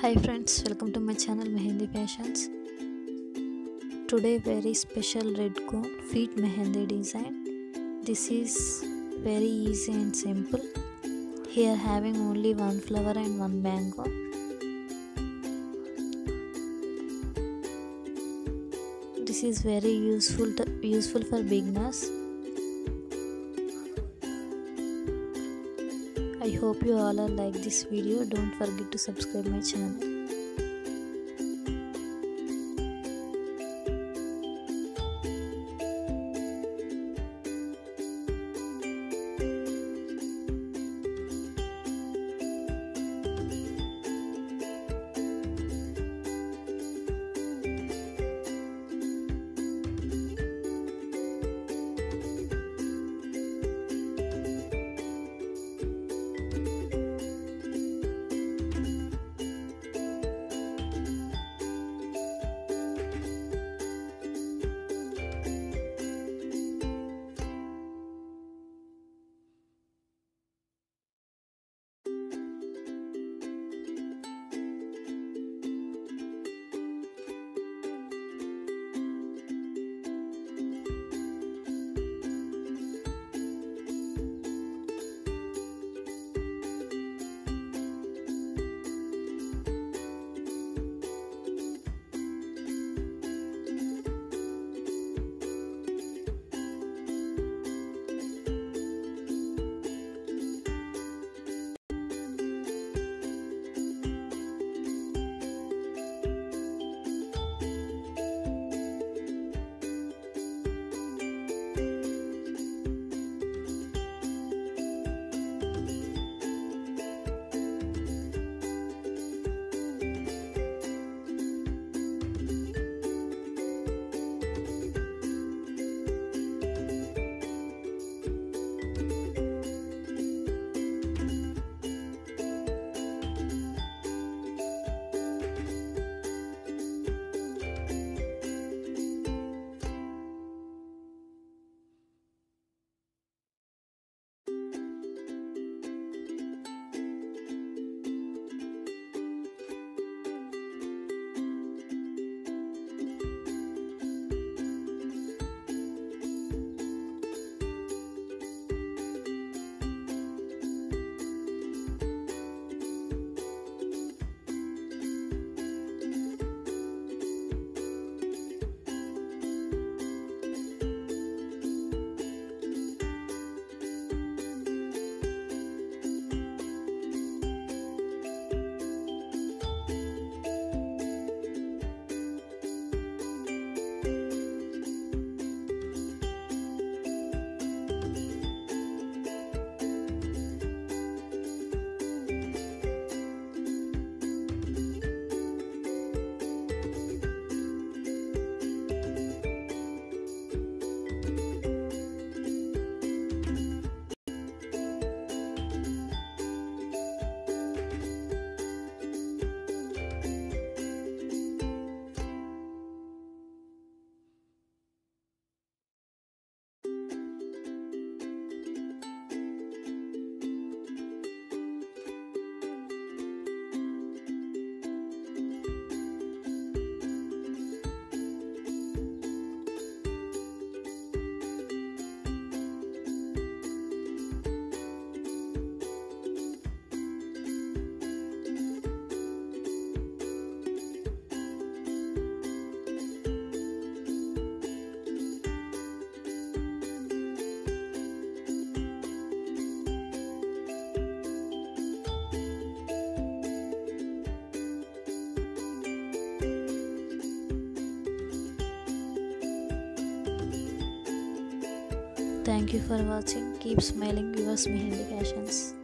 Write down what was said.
Hi friends, welcome to my channel Mehndi Fashions. Today very special red cone feet mehendi design. This is very easy and simple. Here having only one flower and one mango. This is very useful to, useful for beginners. I hope you all are like this video. Don't forget to subscribe my channel. Thank you for watching. Keep smiling, viewers Mehndi Fashions.